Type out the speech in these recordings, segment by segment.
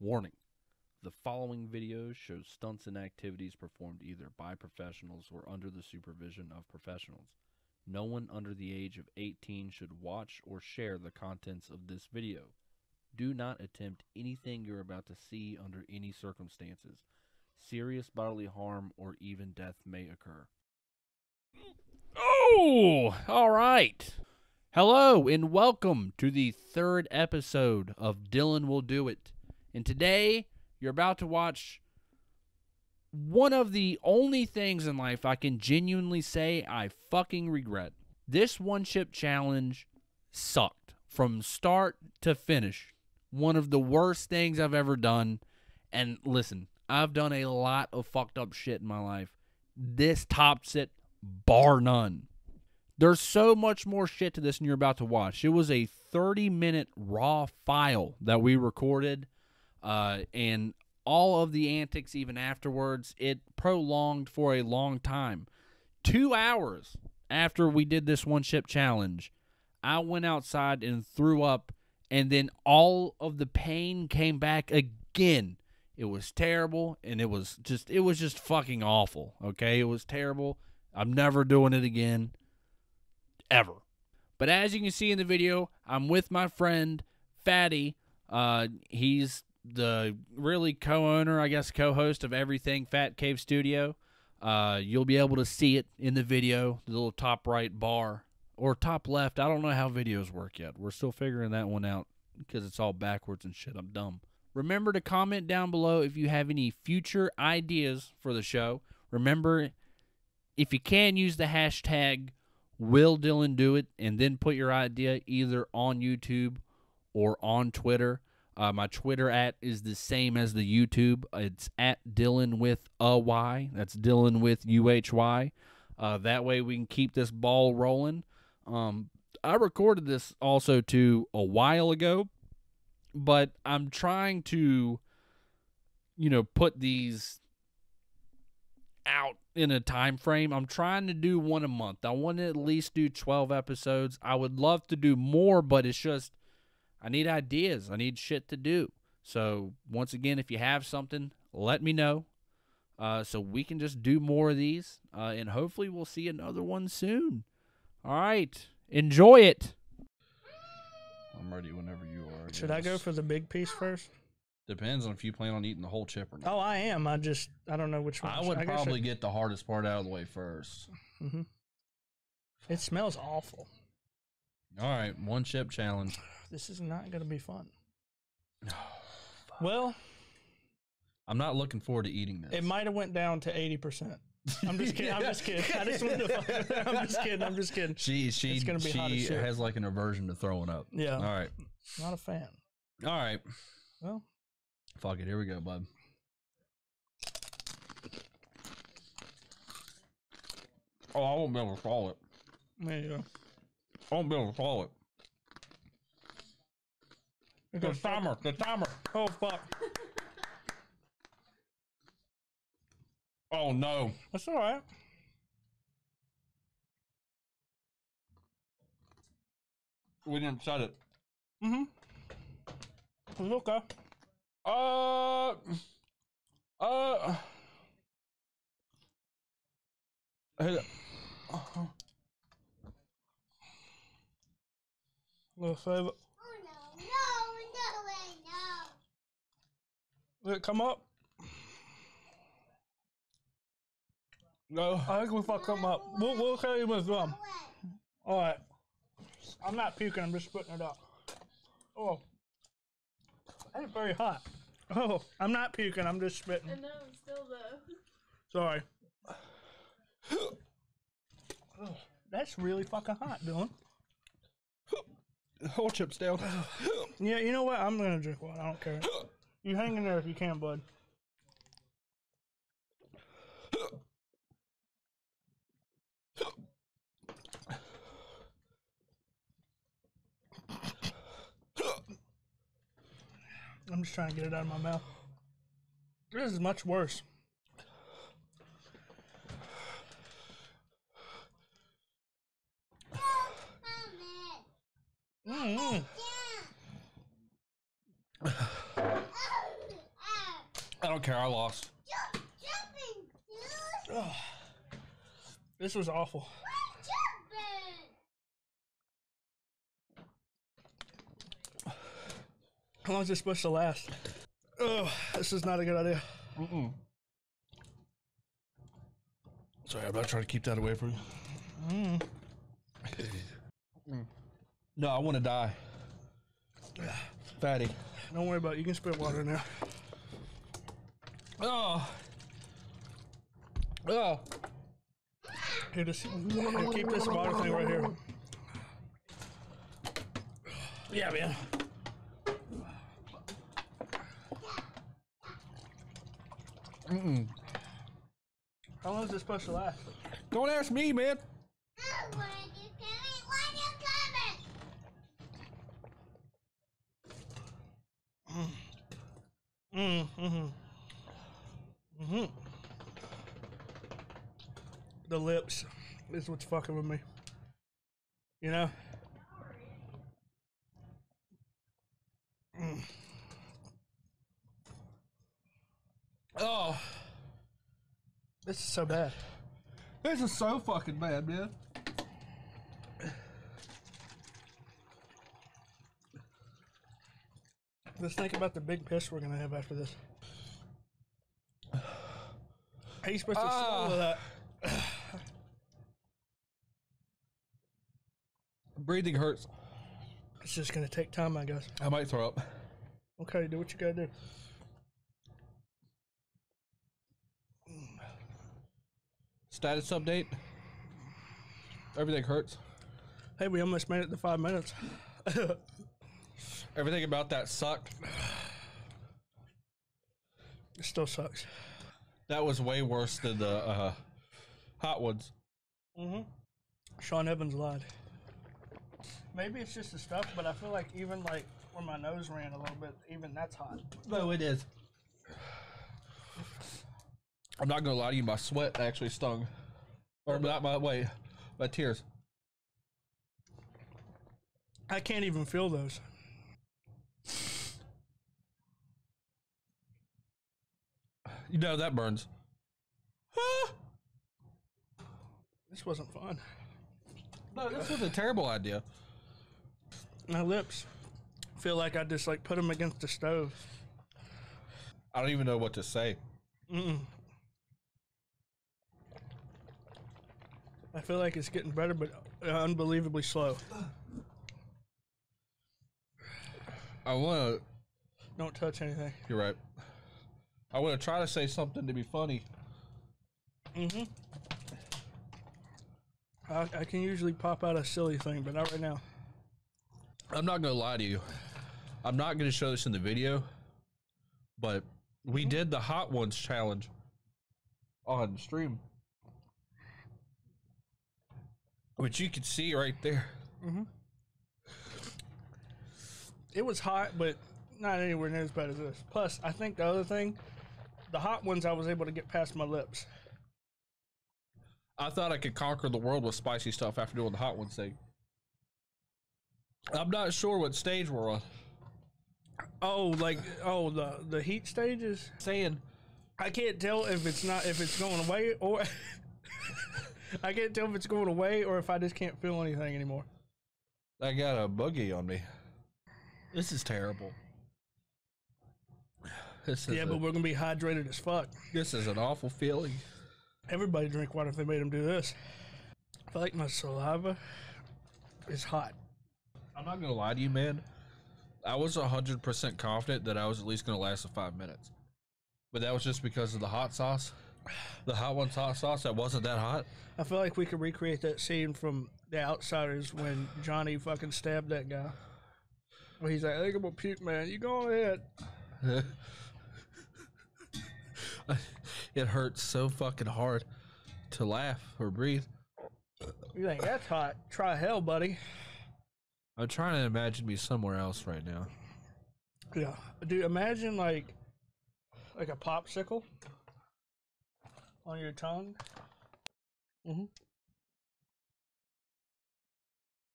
Warning the following video shows stunts and activities performed either by professionals or under the supervision of professionals. No one under the age of 18 should watch or share the contents of this video. Do not attempt anything you're about to see under any circumstances. Serious bodily harm or even death may occur. Oh, all right. Hello and welcome to the third episode of Dylan Will Do It. And today you're about to watch one of the only things in life I can genuinely say I fucking regret. This one chip challenge sucked from start to finish. One of the worst things I've ever done. And listen, I've done a lot of fucked up shit in my life. This tops it, bar none. There's so much more shit to this than you're about to watch. It was a 30 minute raw file that we recorded, uh, and all of the antics, even afterwards, it prolonged for a long time. Two hours after we did this one chip challenge, I went outside and threw up, and then all of the pain came back again. It was terrible, and it was just it was just fucking awful. Okay, it was terrible. I'm never doing it again ever. But as you can see in the video, I'm with my friend Fatty. Uh, he's the really co-owner, I guess, co-host of everything Fat Cave Studio. Uh, you'll be able to see it in the video, the little top right bar or top left. I don't know how videos work yet. We're still figuring that one out because it's all backwards and shit. I'm dumb. Remember to comment down below if you have any future ideas for the show. Remember, if you can, use the hashtag Will Dylan do it? And then put your idea either on YouTube or on Twitter. Uh, my Twitter at is the same as the YouTube. It's at Dylan with a Y. That's Dylan with U H Y. Uh, that way we can keep this ball rolling. Um, I recorded this also to a while ago, but I'm trying to, you know, put these out in a time frame. I'm trying to do one a month. I want to at least do 12 episodes. I would love to do more, but it's just I need ideas. I need shit to do. So once again, if you have something, let me know. Uh, so we can just do more of these, uh, and hopefully we'll see another one soon. All right, enjoy it. I'm ready whenever you are. Should I go for the big piece first? Depends on if you plan on eating the whole chip or not. Oh, I am. I just I don't know which one. I would guess probably get the hardest part out of the way first. hmm It smells awful. All right, one chip challenge. This is not going to be fun. No. Well, I'm not looking forward to eating this. it might have went down to eighty percent. I'm just kidding. I'm just kidding. I just wanted to. I'm just kidding. I'm just kidding. She she It's gonna be hot as she shit. has like an aversion to throwing up. Yeah. All right. Not a fan. All right. Well, Fuck it. Here we go, bud. Oh, I won't be able to swallow it. there you go. I won't be able to swallow it. The timer. The timer. Oh fuck. Oh no. That's all right. We didn't set it. Mm-hmm. It's okay. Uh. Uh. Hit it. We'll save it. Oh no, no, no way, no. Did it come up? No. I think we fucked them up. We'll, we'll tell you with them. No way. All right. I'm not puking. I'm just spitting it up. Oh, that's very hot. Oh, I'm not puking. I'm just spitting. I know, still though. Sorry. That's really fucking hot, Dylan. Whole chip's down. Yeah, you know what? I'm gonna drink one. I don't care. You hang in there if you can, bud. I'm just trying to get it out of my mouth. This is much worse. Mommy, Mm-hmm. don't care. I lost. Jump. This was awful. How long is this supposed to last? Oh, this is not a good idea. Mm-mm. Sorry, I'm not trying to keep that away from you. Mm. No, I want to die. Fatty. Don't worry about it. You can spit water in there. Oh. Oh. Here, just here, keep this water thing right here. Yeah, man. Mm. How long is this supposed to last? Don't ask me, man. Oh, where you coming? Why you coming? Mm, mm-hmm. Mm-hmm. The lips is what's fucking with me. You know? Oh, This is so bad. this is so fucking bad, man. Let's think about the big piss we're gonna have after this. You supposed to Ah. swallow that? Breathing hurts. It's just gonna take time, I guess. I might throw up. Okay, do what you gotta do. Status update. Everything hurts. Hey, we almost made it to five minutes. Everything about that sucked. It still sucks. That was way worse than the uh, hot ones. Mm-hmm. Sean Evans lied. Maybe it's just the stuff, but I feel like even like where my nose ran a little bit, even that's hot. No, it is. I'm not gonna lie to you. My sweat actually stung, or not my wait, my tears. I can't even feel those. You know that burns. Ah! This wasn't fun. No, this was a terrible idea. My lips feel like I just like put them against the stove. I don't even know what to say. Mm-mm. I feel like it's getting better, but unbelievably slow. I want to. Don't touch anything. You're right. I want to try to say something to be funny. Mm-hmm. I, I can usually pop out a silly thing, but not right now. I'm not gonna lie to you. I'm not gonna show this in the video, but we did the hot ones challenge on stream, which you can see right there. Mm-hmm. It was hot, but not anywhere near as bad as this. Plus, I think the other thing, the hot ones, I was able to get past my lips. I thought I could conquer the world with spicy stuff after doing the hot ones thing. I'm not sure what stage we're on. Oh, like oh the the heat stages. Saying I can't tell if it's not if it's going away or I can't tell if it's going away or if I just can't feel anything anymore. I got a buggy on me. This is terrible. This is Yeah, a- but we're gonna be hydrated as fuck. this is an awful feeling. Everybody drink water if they made them do this. I feel like my saliva is hot. I'm not gonna lie to you, man. I was hundred percent confident that I was at least gonna last the five minutes, but that was just because of the hot sauce. The hot one's hot sauce that wasn't that hot. I feel like we could recreate that scene from The Outsiders when Johnny fucking stabbed that guy. Where he's like, I think I'm gonna puke, man. You go ahead. it hurts so fucking hard to laugh or breathe. You think that's hot? Try hell, buddy. I'm trying to imagine me somewhere else right now. Yeah. Dude, imagine like like a popsicle on your tongue. Mm-hmm.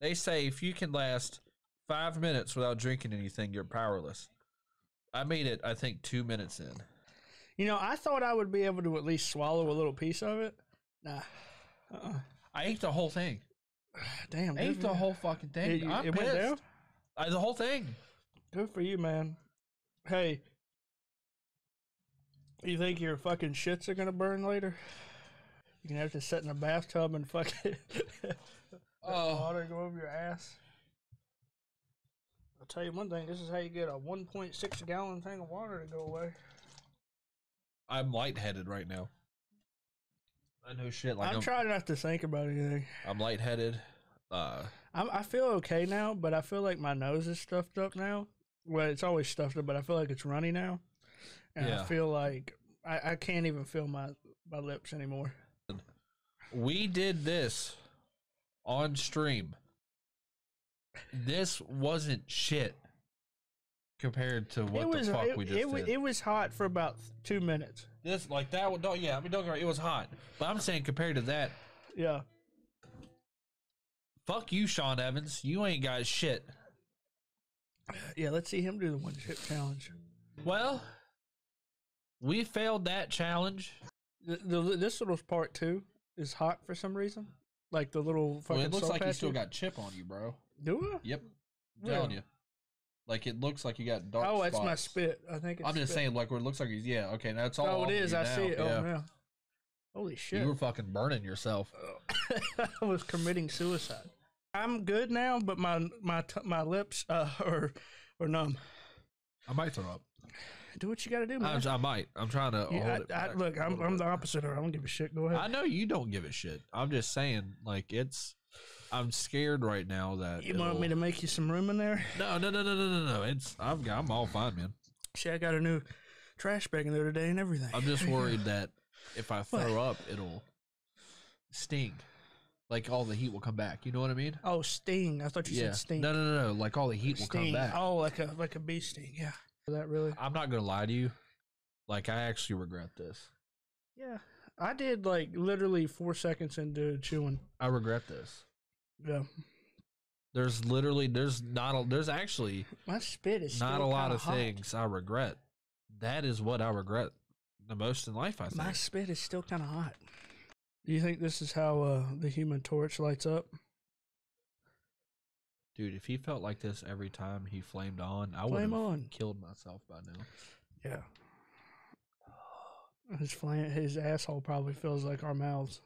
They say if you can last five minutes without drinking anything, you're powerless. I made it, I think, two minutes in. You know, I thought I would be able to at least swallow a little piece of it. Nah. Uh-uh. I ate the whole thing. Damn. Ate for the whole fucking thing. It- I'm it went down? I, the whole thing. Good for you, man. Hey. You think your fucking shits are gonna burn later? You're gonna have to sit in a bathtub and fucking Oh. water go over your ass. I'll tell you one thing, this is how you get a 1.6 gallon thing of water to go away. I'm lightheaded right now. I know shit. Like I'm, I'm, trying not to think about anything. I'm lightheaded. Uh, I'm, I feel okay now, but I feel like my nose is stuffed up now. Well, it's always stuffed up, but I feel like it's runny now. And Yeah. I feel like I, I can't even feel my, my lips anymore. we did this on stream. This wasn't shit compared to what it was the fuck it, we just it, did. it was hot for about two minutes. This like that. would- Don't yeah. I mean, don't get me wrong, It was hot, but I'm saying compared to that, Yeah. fuck you, Sean Evans. You ain't got shit. Yeah, let's see him do the one chip challenge. Well, we failed that challenge. The, the, this little part two is hot for some reason. Like the little Well, fucking it looks soul like you still got chip on you, bro. Do I? Yep. I'm telling you. Like it looks like you got dark. Oh, it's my spit. I think it's I'm just spit. saying, like where it looks like he's yeah. Okay, now it's all. Oh, it over is. you I now, see it. Yeah. Oh, yeah. Holy shit. You were fucking burning yourself. I was committing suicide. I'm good now, but my my t- my lips uh, are are numb. I might throw up. Do what you got to do, I, man. I might. I'm trying to Yeah, hold it. I, I, back look, a I'm little I'm the opposite. of. I don't give a shit. Go ahead. I know you don't give a shit. I'm just saying, like it's. I'm scared right now that you want me to make you some room in there? No, no, no, no, no, no, no. It's. I've got. I'm all fine, man. See, I got a new trash bag in there today and everything. I'm just There you go. worried that if I What? throw up, it'll sting. Like all the heat will come back. You know what I mean? Oh, sting. I thought you yeah. said sting. No, no, no, no. Like all the heat will come back. Oh, like a like a bee sting. Yeah. Is that really? I'm not gonna lie to you. Like I actually regret this. Yeah. I did like literally four seconds into chewing. I regret this. Yeah. There's literally there's not a, there's actually My spit is not a lot kinda hot. things I regret. That is what I regret the most in life. I think. My spit is still kind of hot. Do you think this is how uh, the human torch lights up? Dude, if he felt like this every time he flamed on, I would have on. killed myself by now. Yeah. His flan- his asshole probably feels like our mouths.